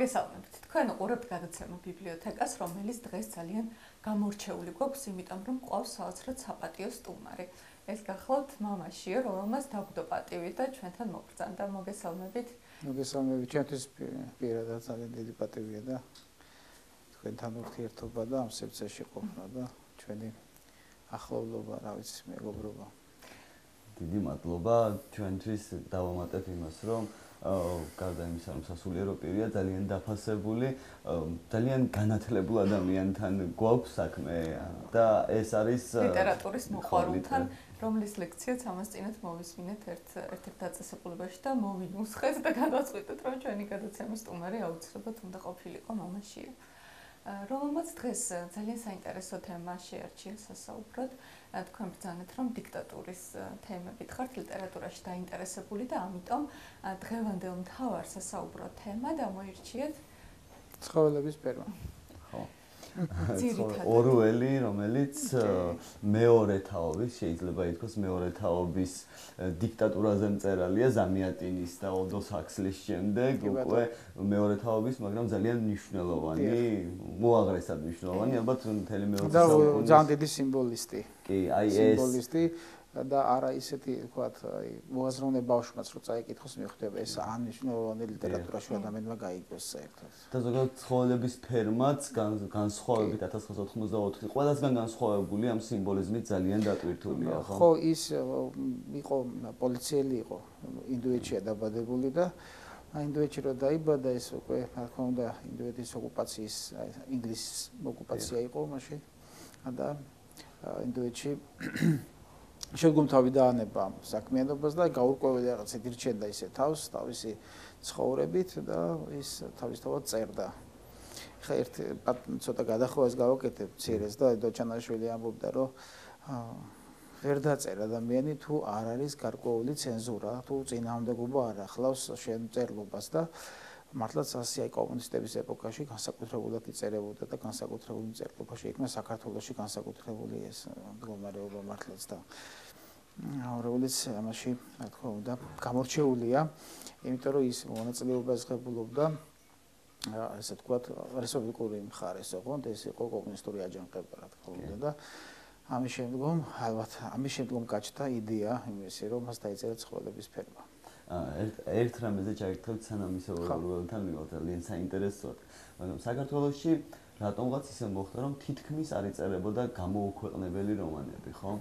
მოგესალმებით. თქვენ უყურებთ გადაცემა ბიბლიოთეკას, რომელიც დღეს ძალიან გამორჩეული გვაქვს, იმიტომ რომ ყავს საოცრად საპატიო სტუმარი. ეს გახლავთ მამაშია, რომელმაც დაგვდო პატივი და ჩვენთან მოგწანდა. მოგესალმებით. მოგესალმებით. ჩვენთვის პირადად ძალიან დიდი პატივია და თქვენთან ურთიერთობა და ამ სექციაში ყოფნა და ჩვენი ახლობლობა, რა ვიცი, მეგობრობა. დიდი მადლობა ჩვენთვის დავამატებ იმას, რომ გარდა იმისა, რომ სასულიერო პირია, ძალიან დაფასებული, ძალიან განათლებულ ადამიანთან გვაქვს საქმე და ეს არის ლიტერატურის მოყვარულთან, რომლის ლექციაც ამას წინათ მოვისმინეთ ერთ ერთ-ერთ დაწესებულებაში და მოვინუსხეთ და გადავწყვიტეთ, რომ ჩვენი გადაცემის სტუმარი აუცილებლად უნდა ყოფილიყო მამაშია. რომელმაც დღეს ძალიან საინტერესო თემა შეარჩია სასაუბროდ. თქვენ ბრძანეთ რომ დიქტატურის თემებით ხართ ლიტერატურაში დაინტერესებული და ამიტომ დღევანდელ მთავარ სასაუბრო თემა გამოირჩიეთ ცხოველების ფერმა. ხო. ორუელი, რომელიც მეორე თაობის, შეიძლება ითქვას მეორე თაობის დიქტატურაზე მწერალია ზამიატინის და ოდოს აქსლის შემდეგ, უკვე მეორე თაობის, მაგრამ ძალიან მნიშვნელოვანი, მოაღრესად მნიშვნელოვანი, ალბათ მთელი მეორე საუკუნის და ძალიან დიდი სიმბოლისტი. კი, აი ეს სიმბოლისტი და არა ისეთი ვთქვათ, აი მოაზროვნე ბავშვმაც რო წაიკითხოს მიხვდება ეს ანიშნულოვანი ლიტერატურაში ადამიანმა გაიგოს საერთოდ. და ზოგადად ცხოველების ფერმაც განსხვავებით 1984 ყველასგან განსხვავებული ამ სიმბოლიზმით ძალიან დატვირთულია, ხო? ხო, ის იყო პოლიციელი იყო, ინდუეთშია დაბადებული და აი ინდუეთში რო დაიბადა ეს უკვე რა თქმა უნდა ინდუეთის ოკუპაციის ინგლისის ოკუპაცია იყო მაშინ და ინდუეთში შეგუმთავი დაანება საქმიანობას და გაურკვეველი რაღაცა დირჩენდა ისე თავს თავისი ცხოვრებით და ის თავისთავად წერდა. ხა ერთ ცოტა გადახოვას გავაკეთებ ცირეს და დოჩანაშვილი ამბობდა რომ ვერ დაწერა ადამიანი თუ არ არის გარკვეული ცენზურა, თუ წინააღმდეგობა არ ახლავს შენ წერლობას და მართლაც ასე აი კომუნისტების ეპოქაში განსაკუთრებულად იწერებოდა და განსაკუთრებული წერლობაში იქნა საქართველოსში განსაკუთრებული ეს მდგომარეობა მართლაც და რეოლუცია ამაში რა თქმა უნდა გამორჩეულია იმიტომ რომ ის მონაწილეობას ღებულობდა ესე ვთქვათ რესპუბლიკური მხარეს ოღონდ ეს იყო კომუნისტური აჯანყება რა თქმა უნდა და ამის შემდგომ ალბათ ამის შემდგომ გაჩნდა იდეა იმისი რომ მას დაიწერა ცხოველების ფერმა ერთ რამეზე ჩაიქცევთ სანამ ისე ორგანოებთან მივალთ ძალიან საინტერესოა მაგრამ საქართველოსში რატომღაც ისე მოხდა რომ თითქმის არ იწერებოდა გამოუქვეყნებელი რომანები ხო.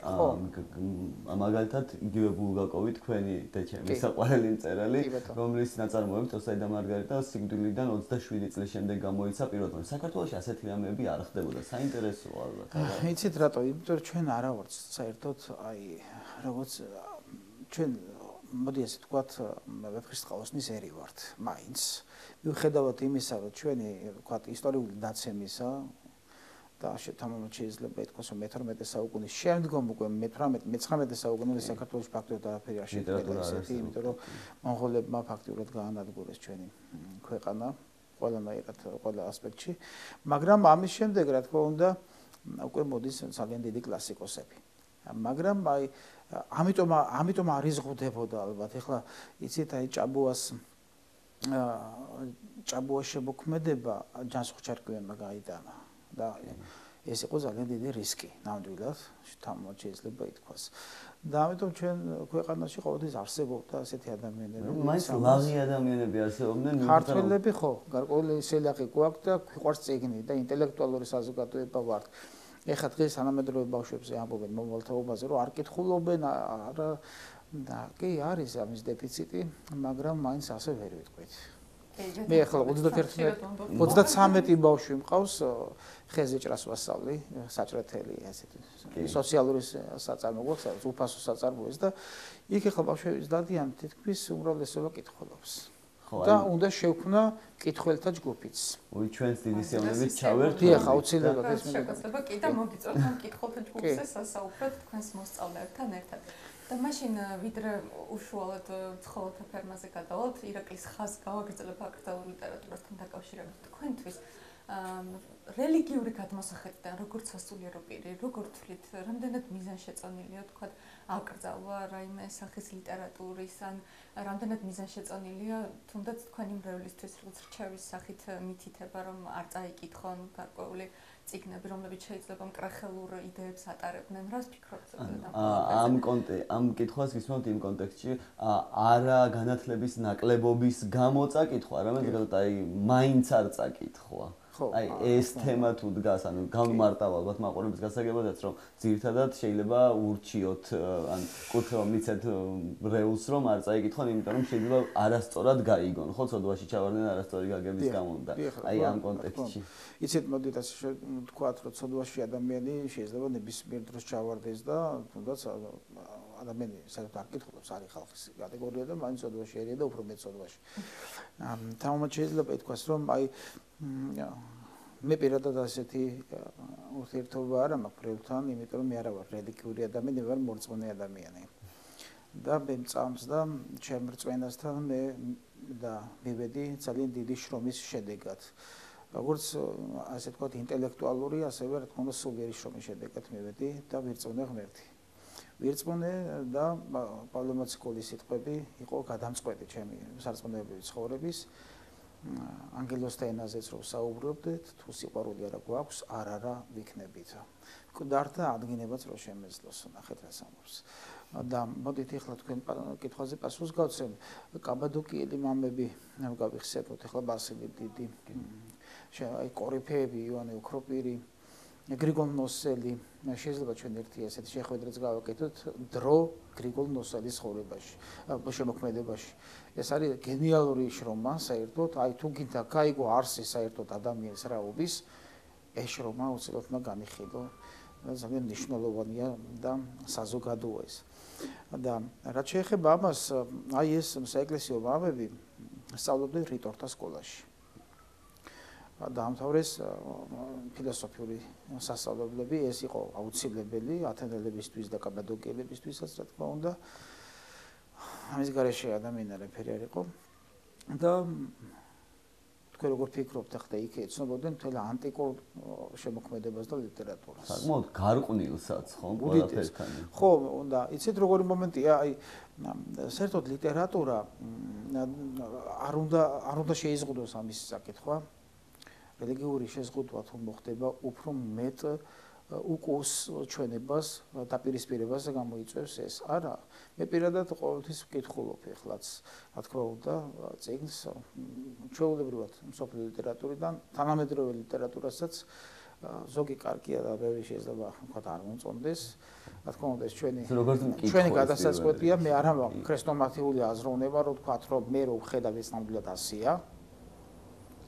მაგალითად იგივე ბულგაკოვი თქვენი და ჩემი საყვარელი მწერალი რომლის ნაწარმოებით ოსაი და მარგარიტა სიკვდილიდან 27 წლის შემდეგ გამოიცა პირველად საქართველოს ასეთი რამეები არ ხდებოდა საინტერესოა ალბათ. იცით რატო? იმიტომ რომ ჩვენ არა ვართ საერთოდ აი როგორც ჩვენ მოდი ასე ვთქვათ ვეფხისტყაოსნის ერი ვართ მაინც. მიუხედავად იმისა რომ ჩვენი ვთქვათ ისტორიული დაცემისა და შეთამამად შეიძლება ითქვას რომ მე-18 საუკუნის შემდგომ უკვე მე-18 მე-19 საუკუნეში საქართველოს ფაქტობრივად არაფერი არ შეიძლება ისეთი, იმიტომ რომ მონღოლებმა ფაქტობრივად გაანადგურეს ჩვენი ქვეყანა ყველანაირად ყველა ასპექტში, მაგრამ ამის შემდეგ რა თქმა უნდა უკვე მოდის ძალიან დიდი კლასიკოსები. მაგრამ აი ამიტომ ამიტომ არის ღუდებოდა ალბათ. ეხლა იცით აი ჭაბუას ჭაბუას შემოქმედება ჯანსუხჩარკვიანმა გაიტანა. და ეს იყო ძალიან დიდი რისკი ნამდვილად თამო შეიძლება ითქვას და ამიტომ ჩვენ ქვეყანაში ყოველთვის არსებობდა ასეთი ადამიანები მაინც ლაღი ადამიანები არსებობდნენ ქართველები ხო გარკვეული სელაყი გვაქვს და ყვარს წიგნი და ინტელექტუალური საზოგადოება ვართ ეხლა დღეს თანამედროვე ბავშვებს ამბობენ მომვალთაობაზე რომ არ კითხულობენ არა და კი არის ამის დეფიციტი მაგრამ მაინც ასე ვერ ვიტყვით. მე ახლა 21 33 ბავშვი მყავს ხეზე ჭრას ვასწავლი საჭრეთელი ასეთი სოციალური საწარმო გვაქვს უფასო საწარმოებს და იქ ახლა ბავშვები დადიან თითქმის უმრავლესობა კითხულობს და უნდა შევქმნა კითხველთა ჯგუფიც. უი ჩვენს დიდი სიამოვნებით ჩავერთ. დიახ, აუცილებლად ეს მე. შეიძლება კი და მოგიწევთ ამ კითხველთა ჯგუფზე სასაუბრად თქვენს მოსწავლეებთან ერთად. და მაშინ ვიდრე უშუალოდ ცხოველთა ფერმაზე გადავალთ, ირაკლის ხაზს გავაგრძელებ აკრძალულ ლიტერატურასთან დაკავშირებით თქვენთვის. რელიგიური გადმოსახედიდან როგორც სასულიერო პირი, როგორ თვლით, რამდენად მიზანშეწონილია თქვა აკრძალვა რაიმე სახის ლიტერატურის ან რამდენად მიზანშეწონილია თუნდაც თქვენი მრევლისთვის როგორც რჩევის სახით მითითება რომ არ წაიკითხონ გარკვეული ციგნები რომლებიც შეიძლება მკრახელურ იდეებს ატარებდნენ. რას ფიქრობთ ამ კონტე ამ კითხვას გისმენთ იმ კონტექსტში არა განათლების ნაკლებობის გამო წაკითხვა რამე აი მაინც არ წაკითხვა აი ეს თემა თუ დგას, ანუ გამმარტავ ალბათ მაყურებლის გასაგებადაც, რომ ძირთადად შეიძლება ურჩიოთ ან კუთხედვა მიცეთ რეულს რომ არ წაიკითხონ, იმიტომ რომ შეიძლება არასწორად გაიგონ, ხო, ცოდვაში ჩავარდნენ არასწორი გაგების გამო და აი ამ კონტექსტში. იცით მოდით ასე თქვათ, რომ ცოდვაში ადამიანი შეიძლება ნებისმიერ დროს ჩავარდეს და თუნდაც ადამიანი საერთოდ არ კითხულობს არის ხალხის კატეგორია და მაინც ცოდვაში არის და უფრო მეტ ცოდვაში. თამამად შეიძლება ითქვას, რომ აი მე პირადად ასეთი ურთიერთობა არ მაქვს პრევთან, იმიტომ რომ მე არა ვარ რელიგიური ადამიანი, ვარ მორწმუნე ადამიანი. და მე წამს და ჩემ რწმენასთან მე და მივედი ძალიან დიდი შრომის შედეგად. როგორც ასე თქვა ინტელექტუალური, ასევე რა თქმა უნდა სულიერი შრომის შედეგად მივედი და ვირწმუნე ღმერთი. ვირწმუნე და პავლე მოციქულის სიტყვები იყო გადამწყვეტი ჩემი სარწმუნოებრივი ცხოვრების. ანგელოსთა ენაზეც რო საუბრობდეთ, თუ სიყვარული არა გვაქვს, არ არა ვიქნებით. მკვდართა ადგინებაც რო შემეძლოს, ნახეთ რა სამობს. და მოდით ახლა თქვენ კითხვაზე პასუხს გავცემ. კაბადოკიელი მამები გავიხსენოთ, ახლა ბასილი დიდი. აი კორიფეები, იოანე ოქროპირი, გრიგოლ ნოსელი შეიძლება ჩვენ ერთი ესეთი შეხვედრაც გავაკეთოთ დრო გრიგოლ ნოსელის ცხოვრებაში შემოქმედებაში. ეს არის გენიალური შრომა საერთოდ აი თუ გინდა გაიგო არსი საერთოდ ადამიანის რაობის ეს შრომა უცილოდ უნდა განიხილო. ძალიან მნიშვნელოვანია და საზოგადოა ეს. და რაც შეეხება ამას აი ეს საეკლესიო მამები სწავლობდნენ რიტორთა სკოლაში. დაამთავრეს ფილოსოფიური სასწავლებლები, ეს იყო აუცილებელი ათენელებისთვის და კაბადოკიელებისთვისაც, რა თქმა უნდა. ამის გარეშე ადამიანი არაფერი არ იყო. და თქვენ როგორ ფიქრობთ, ახლა იქ ეცნობოდნენ მთელ ანტიკურ შემოქმედებას და ლიტერატურას? საკმაოდ გარყვნილსაც, ხო, ყველაფერთან. ხო, და იცით როგორი მომენტია, აი საერთოდ ლიტერატურა არ უნდა არ უნდა შეიზღუდოს ამის საკითხვა. რელიგიური შეზღუდვა თუ მოხდება უფრო მეტ უკუს ჩვენებას დაპირისპირებას გამოიწვევს ეს. არა მე პირადად ყოველთვის ვკითხულობ ეხლაც. რა თქმა უნდა წიგნს ჩვეულებრივად მსოფლიო ლიტერატურიდან თანამედროვე ლიტერატურასაც ზოგი კარგია და ბევრი შეიძლება ვთქვათ არ მომწონდეს. რა თქმა უნდა ეს ჩვენი ჩვენი გადასაწყვეტია მე არა ქრესტომათიული აზროვნება რომ ვთქვათ რომ მე რო ვხედავ ეს ნამდვილად ასია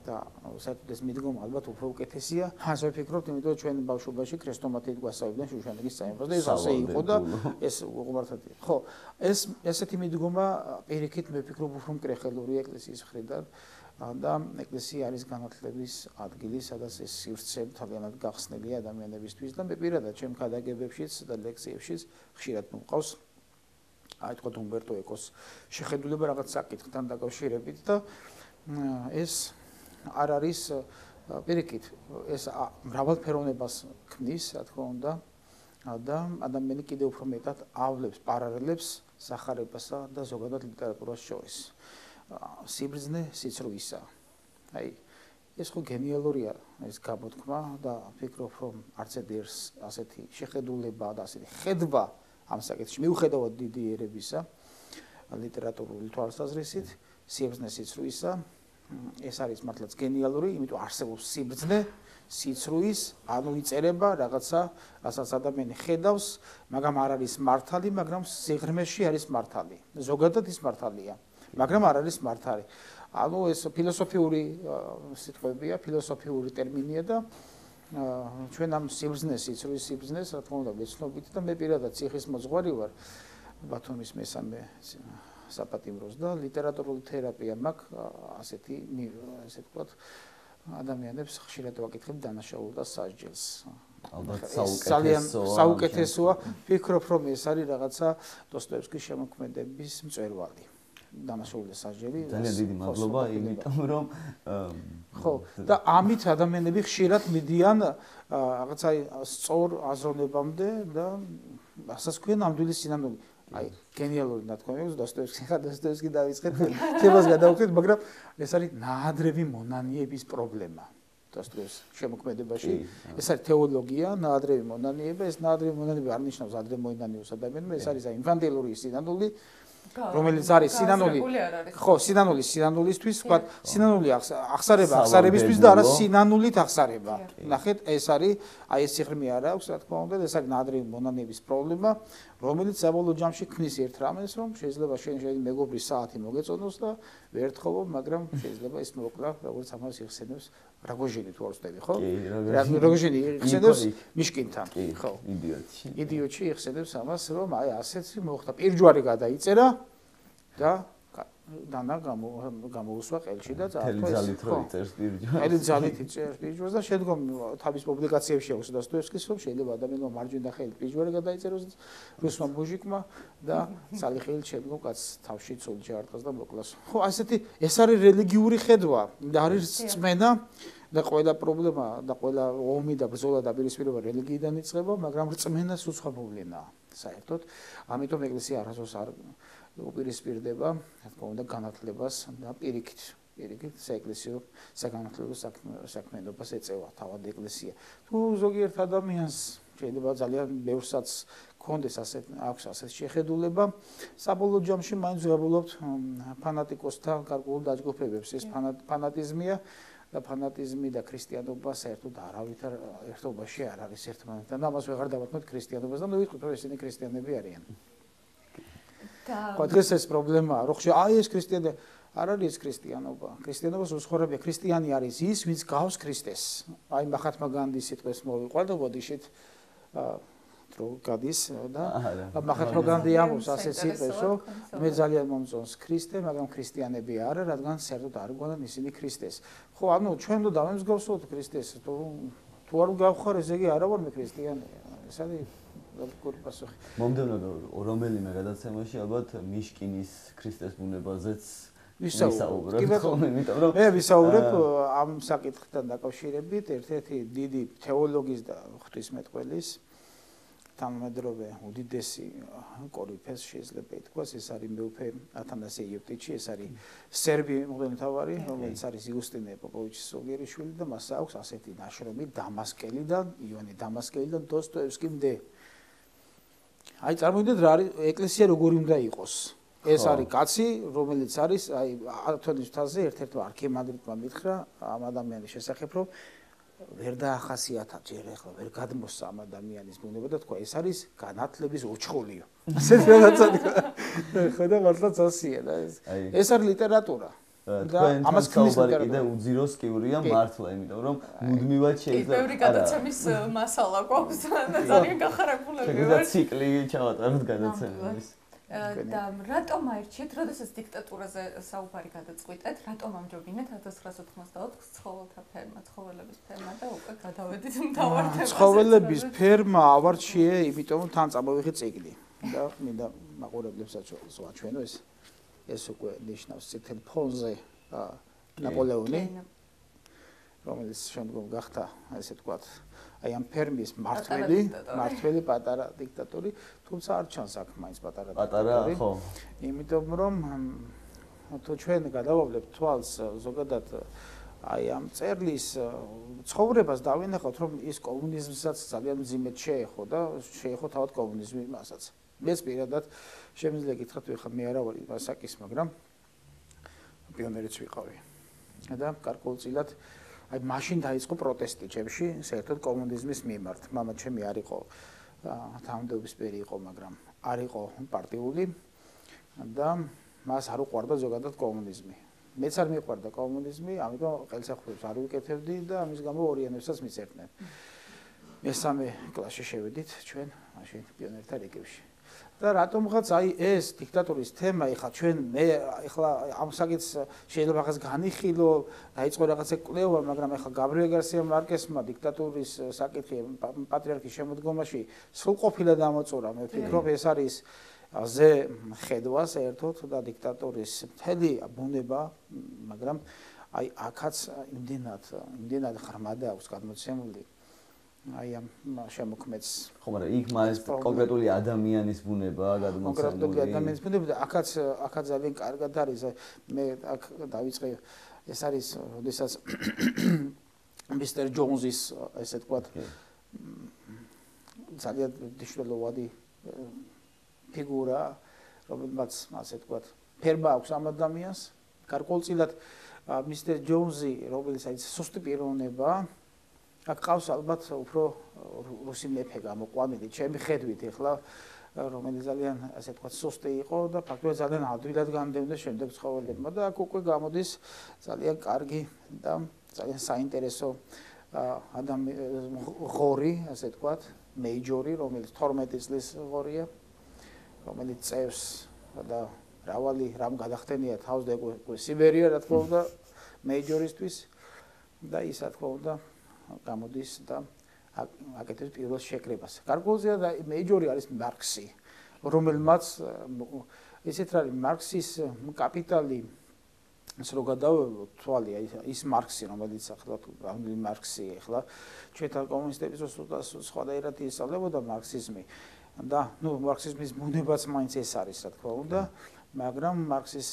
და საერთოდ ეს მიდგომა ალბათ უფრო უკეთესია. ასე ვფიქრობ, იმიტომ რომ ჩვენ ბავშვობაში ქრისტომათით გვასწავლებდნენ შუშანიკის წამებას და ეს ასე იყო და ეს უყურართად იყო. ხო, ეს ესეთი მიდგომა პირიქით მე ვფიქრობ უფრო მკრეხელური ეკლესიის მხრიდან და ეკლესია არის განათლების ადგილი, სადაც ეს სივრცე თავიანთ გახსნილია ადამიანებისთვის და მე პირადად ჩემ ქადაგებებშიც და ლექციებშიც ხშირად მომყავს აი თქო უმბერტო ეკოს შეხედულება რაღაც საკითხთან დაკავშირებით და ეს არ არის პირიქით ეს მრავალფეროვნებას ქმნის, რა თქმა უნდა, და ადამიანი კიდევ უფრო მეტად ავლებს პარალელებს სახარებასა და ზოგადად ლიტერატურას შორის. სიბრძნე სიცრუისა. აი ეს ხო გენიალურია ეს გამოთქმა და ვფიქრობ რომ არც ერთს ასეთი შეხედულება და ასეთი ხედვა ამ საკითხში მიუხედავად დიდი ერებისა ლიტერატურული თვალსაზრისით სიბრძნე სიცრუისა ეს არის მართლაც გენიალური, იმიტომ არსებობს სიბრძნე, სიცრუის, ანუ იწერება რაღაცა, რასაც ადამიანი ხედავს, მაგრამ არ არის მართალი, მაგრამ სიღრმეში არის მართალი. ზოგადად ის მართალია, მაგრამ არ არის მართალი. ანუ ეს ფილოსოფიური სიტყვებია, ფილოსოფიური ტერმინია და ჩვენ ამ სიბრძნეს, სიცრუის სიბრძნეს, რა თქმა უნდა, ვეცნობით და მე პირადად ციხის მოძღვარი ვარ ბათუმის მესამე საპატიმროს და ლიტერატურული თერაპია მაქვს ასეთი ასე ვთქვათ ადამიანებს ხშირად ვაკითხებ დანაშაულ და სასჯელს. ალბათ საუკეთესოა. საუკეთესოა. ფიქრობ რომ ეს არის რაღაცა დოსტოევსკის შემოქმედების მწერვალი. დანაშაულ და სასჯელი. ძალიან დიდი მადლობა, იმიტომ რომ ხო და ამით ადამიანები ხშირად მიდიან რაღაცა სწორ აზროვნებამდე და ასაც ქვია ნამდვილი სინამდვილე აი გენიალური ნათქვამი აქვს დოსტოევსკი ხა დოსტოევსკი დავიწყეთ თემას გადავხდით მაგრამ ეს არის ნაადრევი მონანიების პრობლემა. დოსტოევს შემოქმედებაში ეს არის თეოლოგია ნაადრევი მონანიება ეს ნაადრევი მონანიება არ ნიშნავს ადრე მოინანიოს ადამიანმა ეს არის აი ინფანტილური სინამდვილე რომელიც არის სინანული ხო სინანული სინანულისთვის თქვა სინანული ახსარება ახსარებისთვის და არა სინანულით ახსარება ნახეთ ეს არის აი ეს სიღრმე არ აქვს რა თქმა უნდა ეს არის ნადრევი მონანების პრობლემა რომელიც საბოლოო ჯამში ქმნის ერთ რამეს რომ შეიძლება შენ შენ მეგობრის საათი მოგეწონოს და ვერ თხოვო მაგრამ შეიძლება ის მოკლა როგორც ამას იხსენებს რაგოჟინი თუ არ ვწდები ხო რაგოჟინი. იხსენებს მიშკინთან ხო? იდიოტი. იდიოტი იხსენებს ამას რომ აი ასეც მოხდა პირჯვარი გადაიწერა და დანა გამო გამოუსვა ყელში და წაართვა ეს რო იწერს პირჯვარს. ელი ძალით იწერს პირჯვარს და შედგომ თავის პუბლიკაციებში აქვს დასტოევსკის რომ შეიძლება ადამიანმა მარჯვენა ხელი პირჯვარი გადაიწეროს რუსმა მუჟიკმა და სალიხელი შედგომ კაც თავში ცოლი ჩაარტყას და მოკლას. ხო ასეთი ეს არის რელიგიური ხედვა და არის წმენა და ყველა პრობლემა და ყველა ომი და ბრძოლა და პირისპირება რელიგიიდან იწყება, მაგრამ რწმენას უცხო მოვლენაა საერთოდ. ამიტომ ეკლესია არასოს არ უპირისპირდება, რა თქმა უნდა, განათლებას და პირიქით, პირიქით საეკლესიო საგანათლებლო საქმიანობას ეწევა თავად ეკლესია. თუ ზოგიერთ ადამიანს შეიძლება ძალიან ბევრსაც კონდეს ასე აქვს ასე შეხედულება, საბოლოო ჯამში მაინც ვღებულობთ ფანატიკოსთა გარკვეულ დაჯგუფებებს, ეს ფანატიზმია და ფანატიზმი და ქრისტიანობა საერთოდ არავითარ ერთობაში არ არის ერთმანეთთან. და ამას ვეღარ დავათმოთ ქრისტიანობას და ვიტყვით რომ ესენი ქრისტიანები არიან. ხო დღეს ეს პრობლემაა რომ ხშირ აი ეს ქრისტიანი არ არის ქრისტიანობა ქრისტიანობას უსხორებია ქრისტიანი არის ის ვინც გავს ქრისტეს აი მახათმა განდის სიტყვის მოვიყვა და ბოდიშით რო გადის და მახათმა განდი ამბობს ასე სიტყვის რომ მე ძალიან მომწონს ქრისტე მაგრამ ქრისტიანები არა რადგან საერთოდ არ გვანან ისინი ქრისტეს. ხო ანუ ჩვენ უნდა დავემსგავსოთ ქრისტეს თუ თუ არ გავხარ ესე იგი არა ვარ მე ქრისტიანი. ეს არის ლოგიკური პასუხი. მომდევნო რომელიმე გადაცემაში ალბათ მიშკინის ქრისტეს ბუნებაზეც ვისაუბრებ, ხოლმე, იმიტომ რომ მე ვისაუბრებ ამ საკითხთან დაკავშირებით ერთ-ერთი დიდი თეოლოგის და ღვთისმეტყველის თანამედროვე უდიდესი კორიფეს შეიძლება ითქვას, ეს არის მეუფე ათანასე იევტიჩი, ეს არის სერბი მღვდელმთავარი, რომელიც არის იუსტინე პოპოვიჩის სულიერიშვილი და მას აქვს ასეთი ნაშრომი დამასკელიდან, იონი დამასკელიდან დოსტოევსკიმდე. აი წარმოიდგინეთ რა არის ეკლესია როგორი უნდა იყოს. ეს არის კაცი რომელიც არის აი ათონის თაზე ერთ-ერთი არქიმანდრიტმა მითხრა ამ ადამიანის შესახებ რომ ვერ დაახასიათა ჯერ ახლა ვერ გადმოსა ამ ადამიანის ბუნება და თქვა ეს არის განათლების ოჩხოლიო ასეთ რაღაცა ხო და მართლაც ასია და ეს ეს არის ლიტერატურა. და ამას ქაუბარი კიდე უძიროს კიურია მართლა, იმიტომ რომ მუდმივად შეიძლება ბევრი გადაცემის მასალა გვაქვს და ძალიან გახარებულები ვარ. შეიძლება ციკლი ჩავატაროთ გადაცემების. და რატომ აირჩიეთ, როდესაც დიქტატურაზე საუბარი გადაწყვიტეთ, რატომ ამჯობინეთ 1994 ცხოველთა ფერმა, ცხოველების ფერმა და უკვე გადავედით მთავარ თემაზე. ცხოველების ფერმა ავარჩიე, იმიტომ რომ თან წამოვიღე ციკლი და მინდა მაყურებლებსაც ვაჩვენო ეს. ეს უკვე ნიშნავს ცეთელ ფონზე ნაპოლეონი რომელიც შემდგომ გახდა ესე ვთქვათ აი ამ ფერმის მართველი მართველი პატარა დიქტატორი თუმცა არ ჩანს აქ მაინც პატარა პატარა ხო. იმიტომ რომ თუ ჩვენ გადავავლებთ თვალს ზოგადად აი ამ წერლის ცხოვრებას დავინახავთ რომ ის კომუნიზმსაც ძალიან ძიმედ შეეხო და შეეხო თავად კომუნიზმი მასაც მეც პირადად შემიძლია გითხრათ ვიხა მე არა ვარ მასაკის მაგრამ პიონერიც ვიყავი. და გარკვეულწილად აი მაშინ დაიწყო პროტესტი ჩემში საერთოდ კომუნიზმის მიმართ мама ჩემი არ იყო თანამდებობის პერი იყო მაგრამ არ იყო პარტიული და მას არ უყვარდა ზოგადად კომუნიზმი მეც არ მიყვარდა კომუნიზმი ამიტომ ყელსახვებს არ ვიკეთებდი და ამის გამო ორიანებსაც მიწერდნენ მესამე კლასში შევედით ჩვენ მაშინ პიონერთა რიგებში და რატომღაც აი ეს დიქტატურის თემა ეხლა ჩვენ მე ეხლა ამ საკითხს შეიძლება ახაც განიხილო დაიწყო რაღაცა კვლევა მაგრამ ეხლა გაბრიელ გარსია მარკესმა დიქტატურის საკითხი პატრიარქის შემოდგომაში სრულყოფილად ამოწურა მე ვფიქრობ ეს არის ზე ხედვა საერთოდ და დიქტატურის მთელი ბუნება მაგრამ აი აქაც იმდენად იმდენად ღრმადა აქვს გადმოცემული აი ამ შემოქმედს. ხო მაგრამ იქ მას კონკრეტული ადამიანის ბუნებაა გადმოცემული. კონკრეტული ადამიანის ბუნება აქაც აქაც ძალიან კარგად არის. მე აქ დავიწყე. ეს არის როდესაც მისტერ ჯონზის ესე თქვა ძალიან მნიშვნელოვანი ფიგურა რომელმაც ასე თქვა ფერმა აქვს ამ ადამიანს. გარკვეულწილად მისტერ ჯონზი რომელიც აი სუსტი პიროვნება აქ ყავს ალბათ უფრო რუსი მეფე გამოყვანილი. ჩემი ხედვით ეხლა რომელიც ძალიან ასე თქვა სუსტი იყო და ფაქტობრივად ძალიან ადვილად გამდევდა შემდეგ ცხოველებმა და აქ უკვე გამოდის ძალიან კარგი და ძალიან საინტერესო ადამიანი ღორი ასე თქვა მეიჯორი რომელიც 12 წლის ღორია რომელიც წევს და რავალი რამ გადახდენია თავს და უკვე სიბერია რა თქმა უნდა მეიჯორისთვის და ის რა თქმა უნდა გამოდის და აკეთებს პირველ შეკრებას. გარკვეულზე და მეიჯორი არის მარქსი, რომელმაც ესეთ რა არის მარქსის კაპიტალი ის რო გადავევლო თვალი ის მარქსი რომელიც ახლა რამე მარქსი ახლა ჩვენთან კომუნისტების სხვა და ერთად ისწავლებოდა მარქსიზმი და ნუ მარქსიზმის მონებაც მაინც ეს არის რა თქმა უნდა მაგრამ მარქსის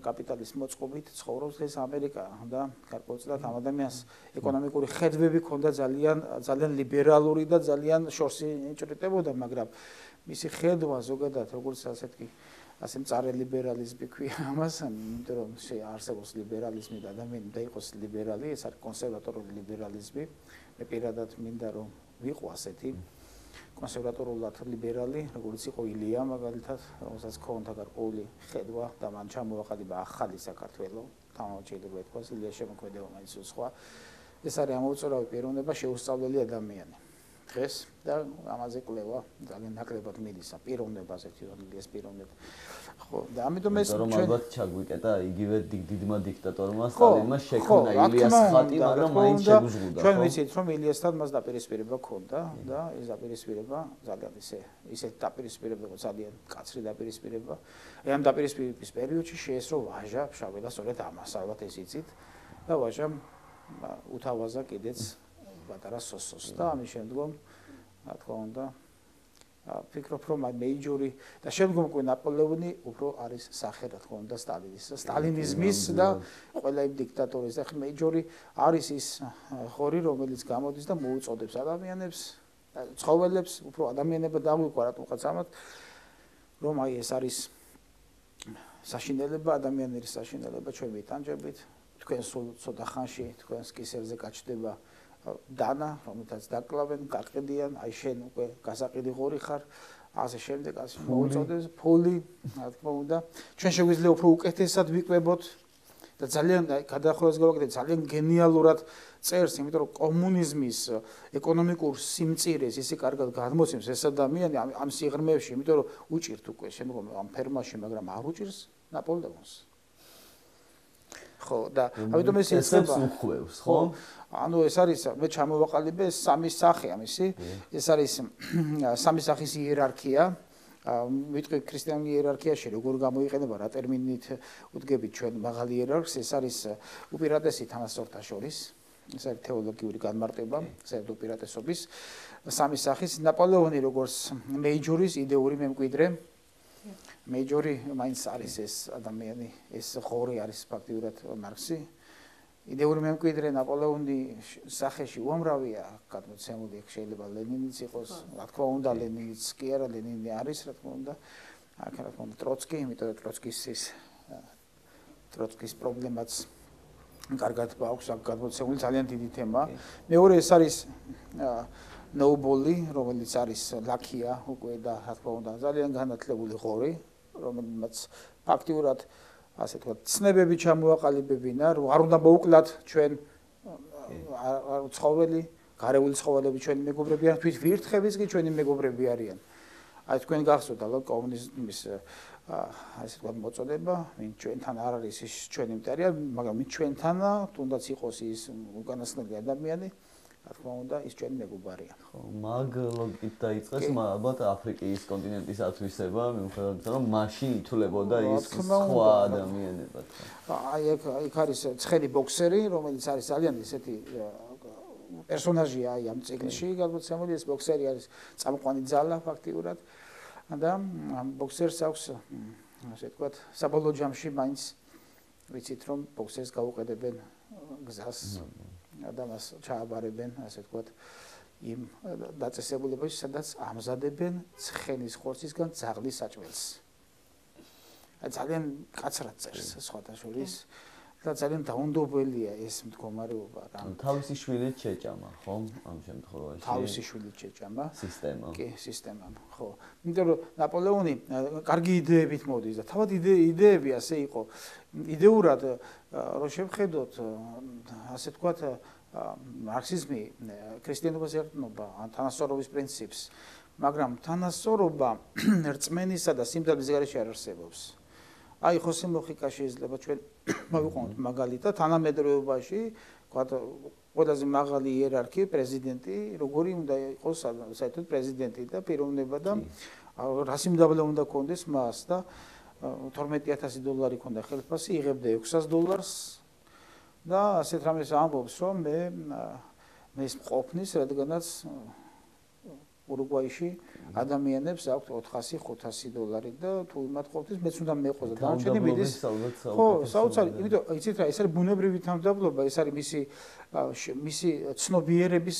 კაპიტალის მოწყობით ცხოვრობს ეს ამერიკა და გარკვეულწილად ამ ადამიანს ეკონომიკური ხედვები ჰქონდა ძალიან ძალიან ლიბერალური და ძალიან შორსი ინტერპრეტებოდა მაგრამ მისი ხედვა ზოგადად როგორც ასეთი ასე მწარე ლიბერალიზმი ქვია ამას იმიტომ რომ შეარსებობს ლიბერალიზმი და ადამიანი და იყოს ლიბერალი ეს არის კონსერვატორული ლიბერალიზმი. მე პირადად მინდა რომ ვიყო ასეთი კონსერვატორულად ლიბერალი, როგორც იყო ილია მაგალითად, რომელსაც ქონდა გარკვეული ხედვა და მან ჩამოაყალიბა ახალი საქართველო, თამაშიდროა თქოს ილია შემოქმედება მაინც სხვა. ეს არის ამოუწურავი პიროვნება, შეუსწავლელი ადამიანი. დღეს და ამაზე კვლევა ძალიან ნაკლებად მიდის პიროვნებაზე, თვითონ ეს პიროვნება. ხო და ამიტომ ეს ჩვენ რომ ალბათ ჩაგვიკეტა იგივე დიდმა დიქტატორმა სტალინმა შექმნა ილიას ხატი მაგრამ მაინც შეგუზღუდა ჩვენ ვიცით რომ ილიასთან მას დაპირისპირება ჰქონდა და ეს დაპირისპირება ძალიან ისე ისე დაპირისპირება ძალიან კაცრი დაპირისპირება. აი ამ დაპირისპირების პერიოდში შეესრო ვაჟა შაველა სწორედ ამას ალბათ ეს იცით. და ვაჟამ უთავაზა კიდეც პატარა სოსოს და ამის შემდგომ რა თქმა უნდა ფიქრობ რომ მეიჯორი და შემდგომ უკვე ნაპოლეონი უფრო არის სახე რა თქმა უნდა სტალინის სტალინიზმის და ყველა იმ დიქტატორის და მეიჯორი არის ის ხორი რომელიც გამოდის და მოუწოდებს ადამიანებს ცხოველებს უფრო ადამიანებად დაგვიყვა რატომღაც ამათ რომ აი ეს არის საშინელება ადამიანის საშინელება ჩვენ მიტანჯებით თქვენ სულ ცოტა ხანში თქვენს კისერზე გაჩდება დანა, რომელთაც დაკლავენ, გაყედიან, აი შენ უკვე გასაყიდი ღორი ხარ, ასე შემდეგ ასე მოუწოდეს ფული, რა თქმა უნდა. ჩვენ შეგვიძლია უფრო უკეთესად ვიკვებოთ და ძალიან გადახვევას გავაკეთეთ, ძალიან გენიალურად წერს, იმიტომ რომ კომუნიზმის ეკონომიკურ სიმწირეს ისე კარგად გადმოცემს ეს ადამიანი ამ სიღრმეებში, იმიტომ რომ უჭირთ უკვე შემდგომ ამ ფერმაში, მაგრამ არ უჭირს ნაპოლეონს. ხო და ამიტომ ეს ეცება უხვევს ხო ანუ ეს არის მე ჩამოვაყალიბე სამი სახე ამისი ეს არის სამი სახის იერარქია. ვიტყვი ქრისტიანული იერარქიაში როგორ გამოიყენება რა ტერმინით უდგებით ჩვენ მაღალი იერარქს ეს არის უპირატესი თანასწორთა შორის. ეს არის თეოლოგიური განმარტება საერთო უპირატესობის. სამი სახის ნაპოლეონი როგორც მეიჯორის იდეური მემკვიდრე მეიჯორი მაინც არის ეს ადამიანი ეს ღორი არის ფაქტიურად მარქსი. იდეური მემკვიდრე ნაპოლეონი სახეში უამრავია გადმოცემული შეიძლება ლენინიც იყოს რა თქმა უნდა ლენინიც კი არა ლენინი არის რა თქმა უნდა. აქ რა თქმა უნდა ტროცკი იმიტომ რომ ტროცკის ის ტროცკის პრობლემაც კარგად აქვს აქ გადმოცემული ძალიან დიდი თემა. მეორე ეს არის ნოუბოლი რომელიც არის ლაქია უკვე და რა თქმა უნდა ძალიან განათლებული ღორი რომელმაც ფაქტიურად ასე თქვა ცნებები ჩამოაყალიბებინა რომ არ უნდა მოუკლათ ჩვენ ცხოველი გარეული ცხოველები ჩვენი მეგობრები არიან თვით ვირთხებიც კი ჩვენი მეგობრები არიან. აი თქვენ გახსოვთ ალბათ კომუნიზმის ასე თქვა მოწოდება ვინ ჩვენთან არ არის ის ჩვენი მტერია მაგრამ ვინ ჩვენთანა თუნდაც იყოს ის უკანასკნელი ადამიანი რა თქმა უნდა, ის ჩვენი მეგობარია. ხო, მაგ ლოგიკით დაიწყეს, ალბათ აფრიკის კონტინენტის ათვისება, მიუხედავად იმისა, რომ მაშინ ითვლებოდა ის სხვა ადამიანებად. აი ეგ იქ არის ცხელი ბოქსერი, რომელიც არის ძალიან ისეთი პერსონაჟია აი ამ ციკლში, გადმოცემული ეს ბოქსერი არის წამყვანი ძალა ფაქტიურად. და ამ ბოქსერს აქვს ასე ვთქვათ, საბოლოო ჯამში მაინც ვიცით რომ ბოქსერს გაუყედებენ გზას და მას ჩააბარებენ, ასე ვთქვათ, იმ დაწესებულებაში, სადაც ამზადებენ ცხენის ხორცისგან ძაღლის საჭმელს. ძალიან კაცრად წერს სხვადასხვის. და ძალიან დაუნდობელია ეს მდგომარეობა რა. თავისი შვილი შეჭამა, ხო? ამ შემთხვევაში. თავისი შვილი შეჭამა. სისტემა. კი, სისტემა, ხო. იმიტომ რომ ნაპოლეონი კარგი იდეებით მოდის და თავად იდეები ასე იყო. იდეურად რო შევხედოთ, ასე თქვათ, მარქსიზმი ქრისტიანობას ერტყმობა, თანასწორობის პრინციპს, მაგრამ თანასწორობა რწმენისა და სიმდაბლის გარეშე არ არსებობს. აი ხოსე მოხიკა შეიძლება ჩვენ მოვიყოთ მაგალითად თანამედროვეობაში, ყველაზე მაღალი იერარქი პრეზიდენტი, როგორი უნდა იყოს საერთოდ პრეზიდენტი და პიროვნება და რა სიმდაბლე უნდა კონდეს მას და 12000 დოლარი ქონდა ხელფასი, იღებდა 600 დოლარს და ასეთ რამეს ამბობს, რომ მე მე ის მყოფნის, რადგანაც ურუგვაიში ადამიანებს აქვს 400-500 დოლარი და თუ იმათ ყოფნის მეც უნდა მეყოს და დანარჩენი მიდის ხო საოცარი იმიტომ იცით რა ეს არის ბუნებრივი თანმდაბლობა ეს არის მისი მისი ცნობიერების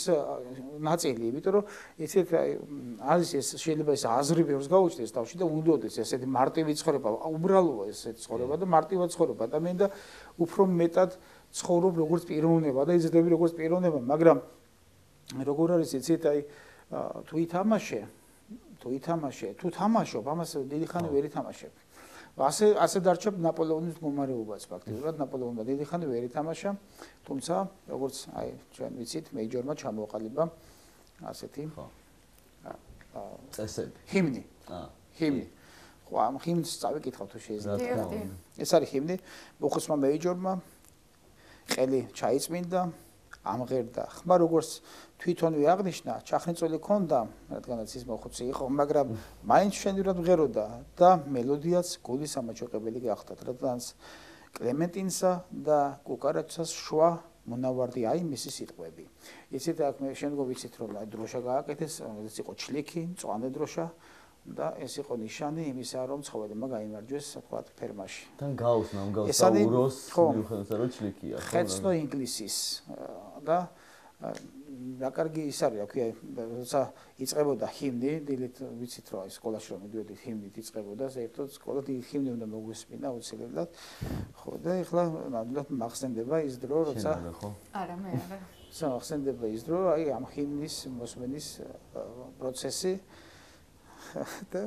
ნაწილი იმიტომ რომ იცით არის ეს შეიძლება ეს აზრი ბევრს გაუჩნდეს თავში და უნდოდეს ესეთი მარტივი ცხოვრება უბრალოა ესეთი ცხოვრება და მარტივად ცხოვრება. ადამიანი და უფრო მეტად ცხოვრობ როგორც პიროვნება და იზრდები როგორც პიროვნება მაგრამ როგორ არის იცით აი თუ ითამაშე თუ ითამაშე თუ თამაშობ ამას დიდი ხანი ვერ ითამაშებ. ასე ასე დარჩა ნაპოლეონის მდგომარეობაც ფაქტიურად ნაპოლეონმა დიდი ხანი ვერ ითამაშა თუმცა როგორც აი ჩვენ ვიცით მეიჯორმა ჩამოყალიბა ასეთი ხო. წესები. ჰიმნი. აა ჰიმნი. ხო ამ ჰიმნს წავიკითხავ თუ შეიძლება. ეს არის ჰიმნი. მოხსმა მეიჯორმა ყელი ჩაიწმინდა ამღერდა ხმა როგორც თვითონვე აღნიშნა ჩახნიწული ქონდა რადგანაც ის მოხუცი იყო მაგრამ მაინც შენდურად მღეროდა და მელოდიაც გულის ამაჩოყებელი გახდა რადგანაც კლემენტინსა და კუკარაჩას შვა მონავარდი აი მისი სიტყვები იცით აქ მე შემდგომ ვიცით რომ დროშა გააკეთეს ეს იყო ჩლიქი მწვანე დროშა და ეს იყო ნიშანი იმისა, რომ ცხოველმა გამოიმარჯვეს, თქვა, ფერმაში. თან გავს, ნამ გავს საუროს, მიუხედავად რომ ჩლიქია, ხო? ხეცნო ინგლისის და რა კარგი ის არის, აქვე, როცა იწებოდა ჰიმნი, დილით ვიცით აი სკოლაში რომ მიდიოდით ჰიმნით იწებოდა, საერთოდ სკოლა დი ჰიმნი უნდა მოგვესმინა აუცილებლად. ხო და ეხლა ნამდვილად მახსენდება ის დრო, როცა არა მე არა. სამახსენდება ის დრო, აი ამ ჰიმნის მოსმენის პროცესი. და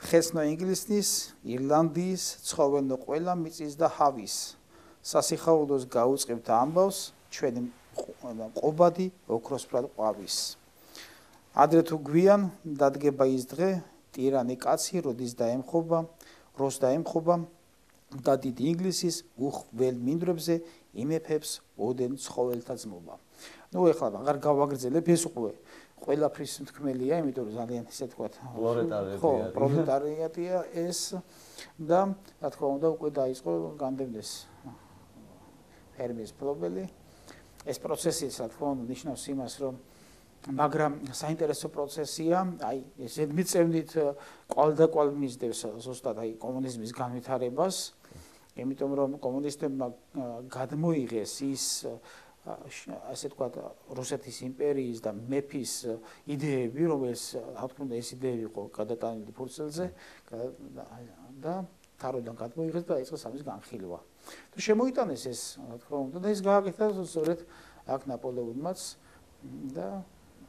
ხესნო ინგლისის, ირლანდიის, ცხოველნო ყველა მიწის და ჰავის სასიხაულოს გაუწყებთ ამბავს ჩვენი ყობადი ოქროსფრად ყვავის. ადრე თუ გვიან დადგება ის დღე, ტირანი კაცი როდის დაემხობა, როს დაემხობა და დიდი ინგლისის უხვლელ მინდვრებზე იმეფებს ოდენ ცხოველთა ძმობა. ну ეხლა აღარ გავაგრძელებ ეს უკვე ყველაფრის თქმელია, იმიტომ რომ ძალიან ისე თქვა პროლეტარიატია. ხო, პროლეტარიატია ეს და რა თქმა უნდა უკვე დაიწყო განდევდეს ფერმის ფლობელი ეს პროცესი რა თქმა უნდა ნიშნავს იმას, რომ მაგრამ საინტერესო პროცესია, აი ესე მიწევნით ყალდა ყალ მისდევს ზუსტად აი კომუნიზმის განვითარებას. იმიტომ რომ კომუნისტებმა გადმოიღეს ის ასე თქვა რუსეთის იმპერიის და მეფის იდეები, რომელიც რა თქმა უნდა ეს იდეები იყო გადატანილი ფურცელზე და თაროდან გადმოიღეს და იწყეს ამის განხილვა. თუ შემოიტანეს ეს რა თქმა უნდა და ეს გააკეთა სწორედ აქ ნაპოლეონმაც და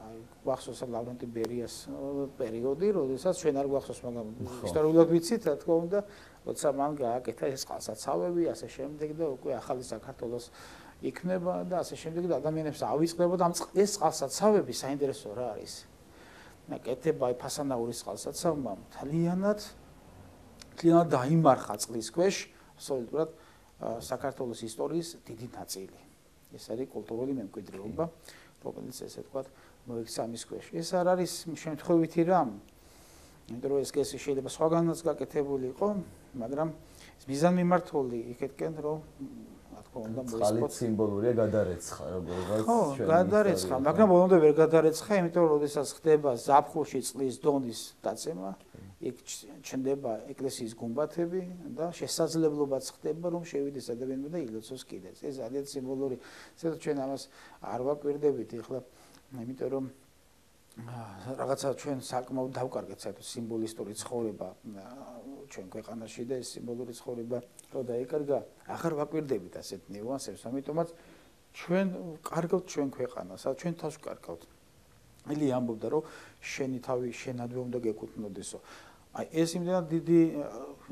აი გვახსოვს ლავრენტი ბერიას პერიოდი, როდესაც ჩვენ არ გვახსოვს, მაგრამ ისტორიულად ვიცით, რა თქმა უნდა, როცა მან გააკეთა ეს ყალსაცავები, ასე შემდეგ და უკვე ახალი საქართველოს იქნება და ასე შემდეგ და ადამიანებს ავიწყდება და ეს წყალსაცავები საინტერესო რა არის. მე კეთება აი ფასანაურის წყალსაცავმა თლიანად თლიანად დაიმარხა წყლის ქვეშ absolutურად საქართველოს ისტორიის დიდი ნაწილი. ეს არის კულტურული მემკვიდრეობა რომელიც ესე თქვა მოიქცა მის ქვეშ. ეს არ არის შემთხვევითი რამ. იმიტომ რომ ეს კესი შეიძლება სხვაგანაც გაკეთებული იყო, მაგრამ ეს მიზანმიმართული იქეთკენ რომ უნდა მოისპოთ სიმბოლურია გადარეცხა როგორღაც ჩვენ ხო გადარეცხა მაგრამ ბოლომდე ვერ გადარეცხა იმიტომ რომ შესაძ ხდება ზაფხულში წყლის დონის დაცემა იქ ჩნდება ეკლესიის გუმბათები და შესაძლებლობაც ხდება რომ შევიდეს ადამიანები და ილოცოს კიდეც. ეს ძალიან სიმბოლური. ზედოთ ჩვენ ამას არ ვაკვირდებით ეხლა იმიტომ რომ რაღაცა ჩვენ საკმაოდ დავკარგეთ საერთოდ სიმბოლისტური ცხოვრება. ჩვენ ქვეყანაში და ეს სიმბოლური ცხოვრება რო დაეკარგა ახარ ვაკვირდებით ასეთ ნიუანსებს ამიტომაც ჩვენ კარგავთ ჩვენ ქვეყანას ჩვენ თავს კარგავთ ელი ამბობდა რომ შენი თავი შენადვე უნდა გეკუთვნოდესო. აი ეს იმდენად დიდი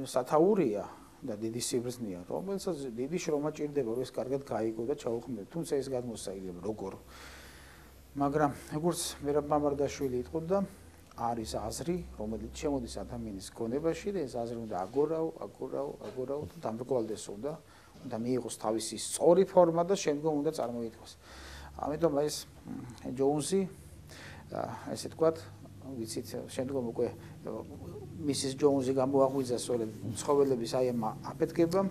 სათაურია და დიდი სიბრძნეა რომელსაც დიდი შრომა ჭირდება რომ ეს კარგად გაიგო და ჩაუხმდე თუმცა ეს გადმოსაიგდება როგორ მაგრამ როგორც მერაბამარდაშვილი იტყოდა არის აზრი, რომელიც შემოდის ადამიანის გონებაში და ეს აზრი უნდა აგორაო, აგორაო, აგორაო და დამრგვალდეს უნდა და მიიღოს თავისი სწორი ფორმა და შემდგომ უნდა წარმოიდგოს. ამიტომ ეს ჯოუნსი ესე თქვა, ვიცით, შემდგომ უკვე მისის ჯოუნსი გამოაღვიძა სწორედ ცხოველების აი ამ აფეთქებამ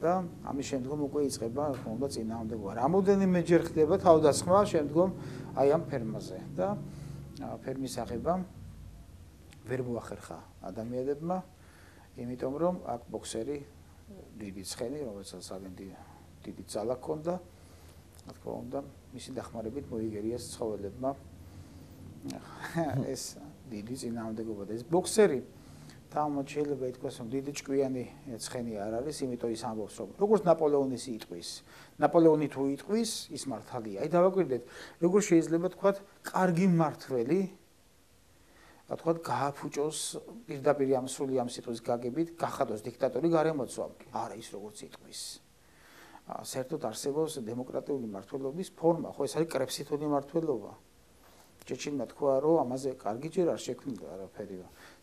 და ამის შემდგომ უკვე იწყება თქონდა წინააღმდეგობა. რამოდენიმე ჯერ ხდება თავდასხმა შემდგომ აი ამ ფერმაზე და ფერმის აღება ვერ მოახერხა ადამიანებმა, იმიტომ რომ აქ ბოქსერი დიდი ცხენი, რომელსაც ძალიან დიდი ძალა ჰქონდა, რა თქმა უნდა, მისი დახმარებით მოიგერიეს ცხოველებმა ეს დიდი ძინაამდეგობა და ეს ბოქსერი თამოთ შეიძლება ითქვას, რომ დიდი ჭკვიანი ცხენი არ არის, იმიტომ ის ამბობს, რომ როგორც ნაპოლეონის იტყვის, ნაპოლეონი თუ იტყვის, ის მართალია. აი დავაკვირდეთ, როგორ შეიძლება თქვა, კარგი მართველი რა თქვა გააფუჭოს პირდაპირ ამ სრული ამ სიტყვის გაგებით გახადოს დიქტატორი გარემოცვა არა ის როგორც იტყვის. საერთოდ არსებობს დემოკრატიული მართლობის ფორმა. ხო ეს არის კრეფსიტული მართლობა ჩეჩინმა თქვა რომ ამაზე კარგი ჯერ არ შექმნიდა არაფერი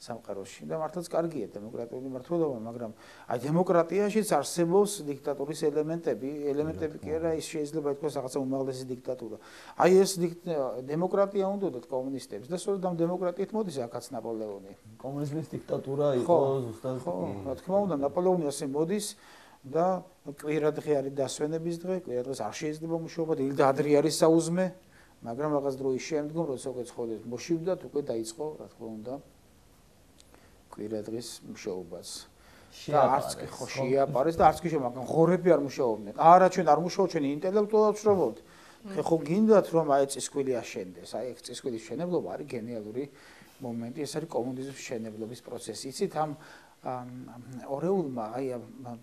სამყაროში. და მართლაც კარგია დემოკრატიული მართლობა მაგრამ აი დემოკრატიაშიც არსებობს დიქტატურის ელემენტები. ელემენტები კი არა ის შეიძლება ითქვას რაღაცა უმაღლესი დიქტატურა. აი ეს დემოკრატია უნდათ კომუნისტებს და სწორედ ამ დემოკრატიით მოდის აქაც ნაპოლეონი. კომუნიზმის დიქტატურა იყო ზუსტად ხო რა თქმა უნდა ნაპოლეონი ასე მოდის და კვირადღე არის დასვენების დღე კვირადღეს არ შეიძლება მუშაობა დილდა ადრე არის საუზმე მაგრამ რაღაც დროის შემდგომ როცა უკვე ცხოვრეს მოშივდათ უკვე დაიწყო რა თქმა უნდა კვირადღის მუშაობას. და არც კი ხო შეაპარეს და არც კი შე მაგრამ ღორები არ მუშაობდნენ. არა ჩვენ არ მუშაობთ ჩვენ ინტელექტუალად ვშრობობთ ხო გინდათ რომ აი წისქვილი აშენდეს აი ეს წისქვილის შენებლობა არის გენიალური მომენტი ეს არის კომუნიზმის შენებლობის პროცესი. იცით ამ ორეულმა აი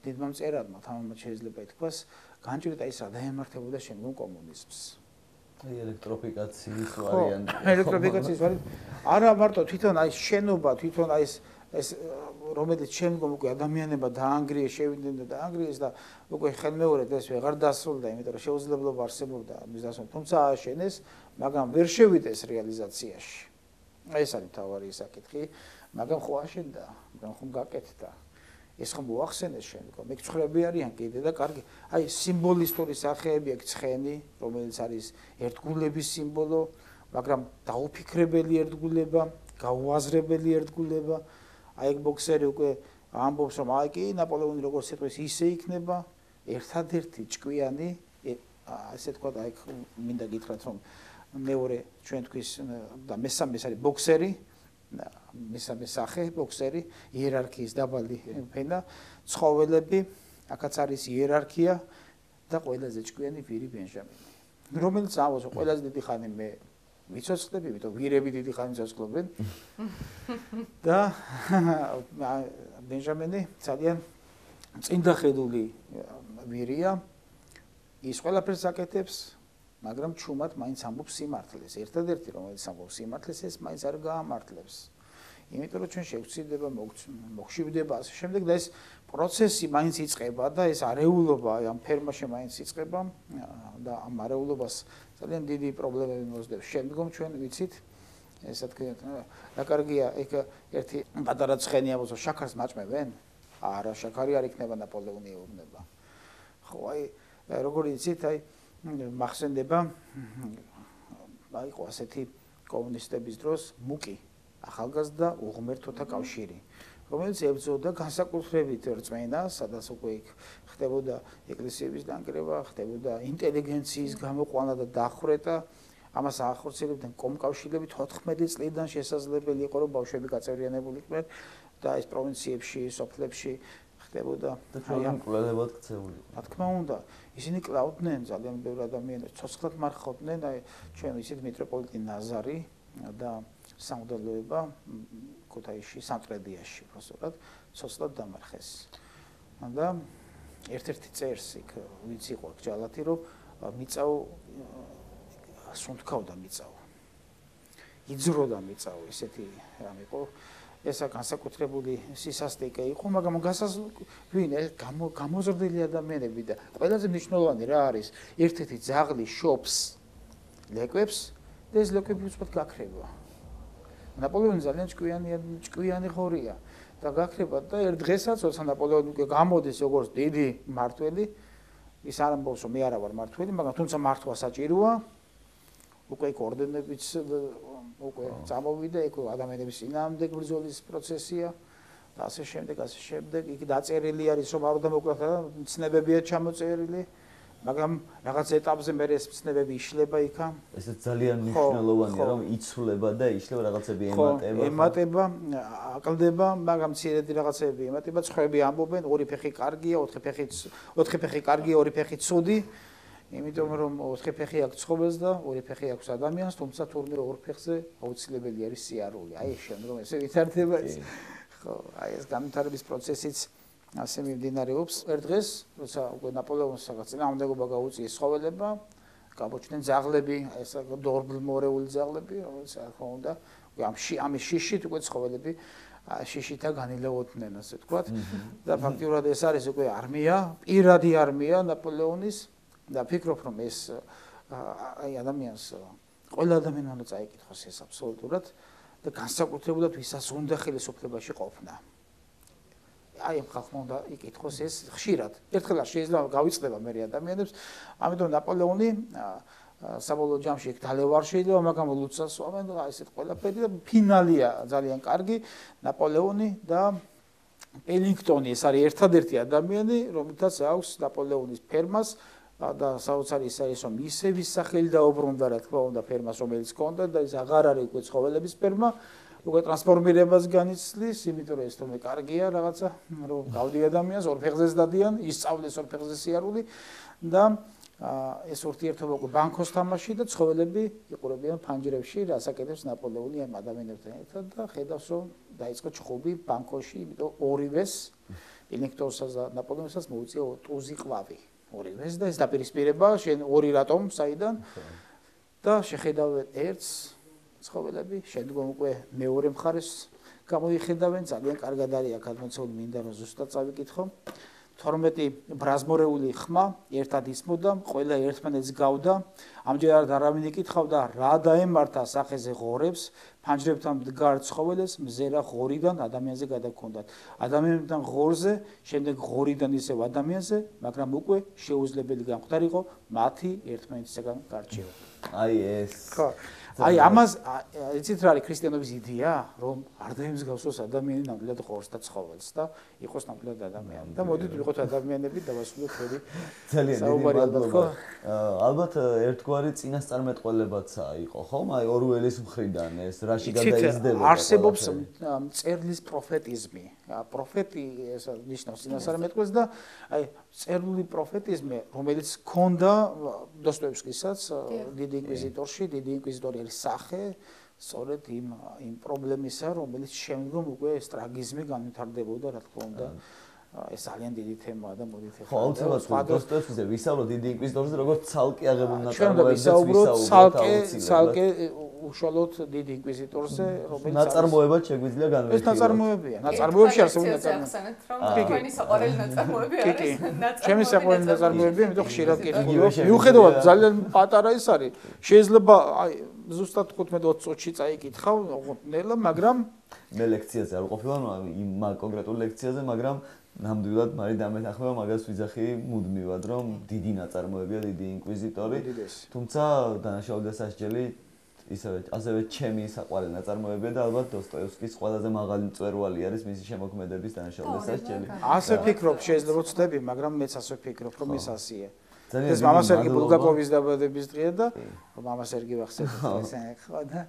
დიდმა მწერადმა თამამად შეიძლება ითქვას განჭირდა ის რა დაემართებოდა შემდგომ კომუნიზმს. აი ელექტროფიკაციის ვარიანტი. ელექტროფიკაციის ვარიანტი. არა მარტო თვითონ აი შენობა, თვითონ აი ეს ეს რომელიც შემდგომ უკვე ადამიანება დაანგრიეს, შევიდნენ და დაანგრიეს და უკვე ხელმეორედ ეს ვეღარ დასრულდა, იმიტომ რომ შეუძლებლობა არსებობდა მის დასრულებას. თუმცა აშენეს, მაგრამ ვერ შევიდეს რეალიზაციაში. ეს არის თავარი საკითხი, მაგრამ ხო აშენდა, მაგრამ ხომ გაკეთდა. ეს ხომ მოახსენეს შემდგომ მეკცხრები არიან კიდე და კარგი აი სიმბოლისტური სახეები აქ ცხენი რომელიც არის ერთგულების სიმბოლო მაგრამ დაუფიქრებელი ერთგულება გაუაზრებელი ერთგულება აი ეგ ბოქსერი უკვე ამბობს რომ აი კი ნაპოლეონი როგორც ეთქვის ისე იქნება. ერთადერთი ჭკვიანი ასე თქვა აი მინდა გითხრათ რომ მეორე ჩვენ თქვის და მესამე ეს არის ბოქსერი მესამე სახე ბოქსერი იერარქიის დაბალი ფენა ცხოველები აქაც არის იერარქია და ყველაზე ჭკვიანი ვირი ბენჟამინი. რომელიც ამბობს ყველაზე დიდი ხანი მე ვიცოცხლები იმიტომ ვირები დიდი ხანი ცოცხლობენ და ბენჟამინი ძალიან წინდახედული ვირია ის ყველაფერს აკეთებს მაგრამ ჩუმად მაინც ამბობს სიმართლეს. ერთადერთი რომელიც ამბობს სიმართლეს, ეს მაინც არ გაამართლებს. იმიტომ რომ ჩვენ შევცილდება, მოხშივდება ასე შემდეგ და ეს პროცესი მაინც იწყება და ეს არეულობა ამ ფერმაში მაინც იწყება და ამ არეულობას ძალიან დიდი პრობლემები მოსდევს. შემდგომ ჩვენ ვიცით ესე თქვენ რა კარგია ეგ ერთი პატარა ცხენი ამბობს შაქარს მაჭმევენ? არა, შაქარი არ იქნება ნაპოლეონი ეუბნება. ხო, აი როგორ იცით, აი მახსენდება იყო ასეთი კომუნისტების დროს მუკი ახალგაზრდა უღმერთოთა კავშირი რომელიც ებრძოდა განსაკუთრებით რწმენა, სადაც უკვე იქ ხდებოდა ეკლესიების დანგრევა, ხდებოდა ინტელიგენციის გამოყვანა და დახვრეტა. ამას ახორციელებდნენ კომკავშირები 14 წლიდან შესაძლებელი იყო რომ ბავშვები გაწევრიანებულიყვნენ და ეს პროვინციებში, სოფლებში ხდებოდა აი ამ კვლელებად ქცეული. რა თქმა უნდა, ისინი კლაუდნენ ძალიან ბევრ ადამიანებს, ცოცხლად მარხავდნენ, აი ჩვენ ისეთ მიტროპოლიტი ნაზარი და სამუდელოება ქუთაისში, სამტრედიაში, უბრალოდ ცოცხლად დამარხეს. და ერთ-ერთი წერს იქ ვინც იყო ჯალათი რომ მიწაო სუნთქავდა მიწაო. იძროდა მიწაო, ესეთი რამე იყო. ესა განსაკუთრებული სისასტიკე იყო, მაგრამ გასას ვინ გამოზრდილი ადამიანები და ყველაზე მნიშვნელოვანი რა არის? ერთ-ერთი ძაღლი შობს ლეკვებს და ეს ლეკვები უცბად გაქრება. ნაპოლეონი ძალიან ჭკვიანი ჭკვიანი ხორია და გაქრება და ერთ დღესაც როცა ნაპოლეონი უკვე გამოდის როგორც დიდი მართველი, ის არ ამბობს რომ მე არა ვარ მართველი, მაგრამ თუმცა მართვა საჭიროა. უკვე იქ ორდენებიც უკვე წამოვიდა იქ ადამიანების ინამდვილ ბრძოლის პროცესია და ასე შემდეგ ასე შემდეგ იქ დაწერილი არის რომ არ უნდა მოკლათ და ცნებებია ჩამოწერილი მაგრამ რაღაც ეტაპზე მე ეს ცნებები იშლება იქა ესე ძალიან მნიშვნელოვანია რომ იცვლება და იშლება რაღაცები ემატება. ემატება აკლდება მაგრამ ცირედი რაღაცები ემატება ცხები ამბობენ ორი ფეხი კარგია ოთხი ფეხი ოთხი ფეხი კარგია ორი ფეხი ცუდი. იმიტომ რომ ოთხი ფეხი აქვს ცხოველს და ორი феხი აქვს ადამიანს, თუმცა თურმე ორ ფეხზე აუცილებელი არის სიარული. აი შენ რომ ესე ვითარდება ეს. ხო, აი ეს განვითარების პროცესიც ასე მიმდინარეობს. ერთ დღეს, როცა უკვე ნაპოლეონს რაღაც წინააღმდეგობა გაუწიეს ცხოველება, გამოჩნდნენ ძაღლები, ეს დორბლმორეული ძაღლები, რომელიც არ ხო უნდა, ამ ამის შიშით უკვე ცხოველები შიშითა განილეოდნენ, ასე ვთქვათ. და ფაქტიურად ეს არის უკვე არმია, პირადი არმია ნაპოლეონის და ფიქრობ რომ ეს აი ადამიანს ყველა ადამიანი უნდა წაიკითხოს ეს აბსოლუტურად და განსაკუთრებულად ვისაც უნდა ხელისუფლებაში ყოფნა. აი ამ ხალხმა უნდა იკითხოს ეს ხშირად. ერთხელ შეიძლება გავიწყდება მე ადამიანებს, ამიტომ ნაპოლეონი საბოლოო ჯამში ეგ დალევარ შეიძლება, მაგრამ ლუცას ვამენ და ესეთ ყველაფერი და ფინალია ძალიან კარგი. ნაპოლეონი და ელინგტონი ეს არის ერთადერთი ადამიანი, რომელთაც აქვს ნაპოლეონის ფერმას და საოცარი ის არის რომ ისე ვის სახელი დაუბრუნდა რა თქმა უნდა ფერმას რომელიც ჰქონდა და ის აღარ არის უკვე ცხოველების ფერმა უკვე ტრანსფორმირებას განიცდის იმიტომ რომ ეს თუმე კარგია რაღაცა რომ გავდი ადამიანს ორ ფეხზეც დადიან ისწავლეს ორ ფეხზე სიარული და ეს ურთიერთობა უკვე ბანკოს თამაში და ცხოველები იყურებიან ფანჯრებში რასაკეთებს ნაპოლეონი ამ ადამიანებთან ერთად და ხედავს რომ დაიწყო ჩხუბი ბანკოში იმიტომ ორივეს ელექტროსას და ნაპოლეონსაც მოუწია ტუზი ყვავი. ორივეს და ეს დაპირისპირება შენ ორი რატომ საიდან? და შეხედავენ ერთს ცხოველები შემდგომ უკვე მეორე მხარეს გამოიხედავენ ძალიან კარგად არის აქ აღმოცენული მინდა რომ ზუსტად წავიკითხო 12 ბრაზმორეული ხმა ერთად ისმოდა, ყველა ერთმანეთს გავდა. ამჯერად არავინ იკითხავდა რა დაემართა სახეზე ღორებს, ფანჯრებთან მდგარ ცხოველებს მზერა ღორიდან ადამიანზე გადაქონდათ. ადამიანებთან ღორზე, შემდეგ ღორიდან ისევ ადამიანზე, მაგრამ უკვე შეუძლებელი გამხდარიყო მათი ერთმანეთისაგან გარჩევა. აი ეს. ხო. აი ამას იცით რა არის ქრისტიანობის იდეა? რომ არ დაემსგავსოს ადამიანი ნამდვილად ხორს და ცხოველს და იყოს ნამდვილად ადამიანი. და მოდით ვიყოთ ადამიანები და ვასრულოთ ხელი ძალიან დიდი მადლობა. ალბათ ერთგვარი წინასწარმეტყველებაცა იყო ხომ აი ორუელის მხრიდან ეს რაში გადაიზრდება არსებობს წერლის პროფეტიზმი. პროფეტი ეს ნიშნავს წინასწარმეტყველს და აი წერლული პროფეტიზმი რომელიც ქონდა დოსტოევსკისაც დიდი ინკვიზიტორში დიდი ინკვიზიტორი სახე სწორედ იმ იმ პრობლემისა რომელიც შემდგომ უკვე სტრაგიზმი განვითარდებოდა რა თქმა უნდა ეს ძალიან დიდი თემაა და მოდით ახლა ხო აუცილებლად დოსტოევსკიზე ვისაუბროთ დიდი ინკვიზიტორზე როგორც ცალკე აღებულ ნაწარმოებებს ვისაუბროთ ცალკე ცალკე უშუალოდ დიდი ინკვიზიტორზე რომელიც ნაწარმოებად შეგვიძლია განვიხილოთ ეს ნაწარმოებია. ნაწარმოებში არსებული ნაწარმოებია თქვენი საყვარელი ნაწარმოები არის ნაწარმოები ჩემი საყვარელი ნაწარმოებია იმიტომ ხშირად კითხულობ მიუხედავად ძალიან პატარა ის არის. შეიძლება აი ზუსტად 15-20 წუთში წაიკითხავ ნელა მაგრამ მე ლექციაზე არ ყოფილა იმ კონკრეტულ ლექციაზე მაგრამ ნამდვილად მარი დამეთახმება მაგას ვიძახი მუდმივად რომ დიდი ნაწარმოებია დიდი ინკვიზიტორი. თუმცა დანაშაული და სასჯელი ისევე ასევე ჩემი საყვარელი ნაწარმოებია და ალბათ დოსტოევსკის ყველაზე მაღალი მწვერვალი არის მისი შემოქმედების დანაშაულებისასჯელი. ასე ფიქრობ, შეიძლება ვცდები, მაგრამ მეც ასე ვფიქრობ, რომ ეს ასია. ეს მამა სერგი ბულგაკოვის დაბადების დღეა და მამა სერგი ვახსენე ესე ხო და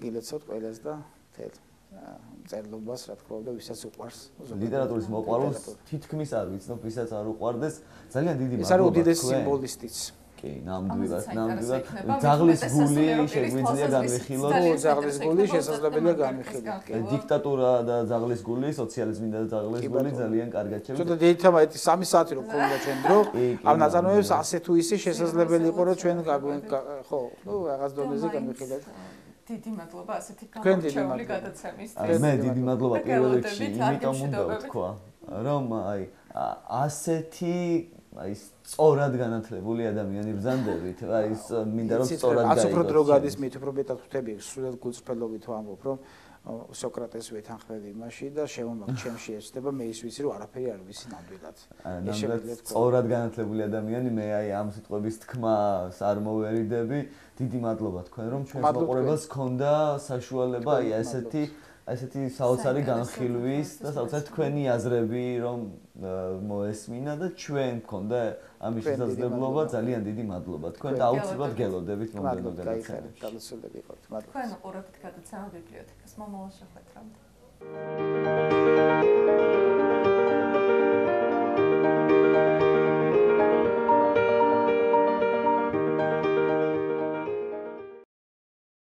გილოცოთ ყველას და თელ წერლობას, რა თქმა უნდა, ვისაც უყვარს. ლიტერატურის მოყვარულს თითქმის არ ვიცნობ, ვისაც არ უყვარდეს, ძალიან დიდი მადლობა. ეს არის უდიდესი სიმბოლისტიც. კი, ნამდვილად, ნამდვილად. ძაღლის გული შეგვიძლია განვიხილოთ. ო, ძაღლის გული შესაძლებელია განვიხილოთ. დიქტატურა და ძაღლის გული, სოციალიზმი და ძაღლის გული ძალიან კარგად შეგვიძლია. ცოტა დეითამა ერთი 3 საათი რო ხოლმე ჩვენ დრო, ამ ნაწარმოებს ასე თუ ისე შესაძლებელი იყო რომ ჩვენ ხო, ნუ რაღაც დონეზე განვიხილოთ. დიდი მადლობა ასეთი გამორჩეული გადაცემისთვის. მე დიდი მადლობა პირველ რიგში, იმიტომ უნდა ვთქვა, რომ აი ასეთი აი სწორად განათლებული ადამიანი ბრძანდებით, აი ის მინდა რომ სწორად გაიგოს. აცუკრო დრო გადის მით უფრო მეტად ხვდები, სულად გულწრფელობით ვამბობ, რომ სოკრატეს ვეთანხმები იმაში და შემომაგ ჩემში ეცდება მე ის ვიცი რომ არაფერი არ ვიცი ნამდვილად. ნამდვილად სწორად განათლებული ადამიანი მე აი ამ სიტყვების თქმას არ მოვერიდები. დიდი მადლობა თქვენ რომ ჩვენს მოყურებელს ჰქონდა საშუალება აი ესეთი ესეთი საოცარი განხილვის და საოცარი თქვენი აზრები რომ მოესმინა და ჩვენ გქონდა ამის შესაძლებლობა ძალიან დიდი მადლობა თქვენ და აუცილებლად გელოდებით მომდენო განაცხადებს. გადასულები იყავით. მადლობა. თქვენ უყურებთ გადაცემა ბიბლიოთეკას მომავალ შეხვედრამდე.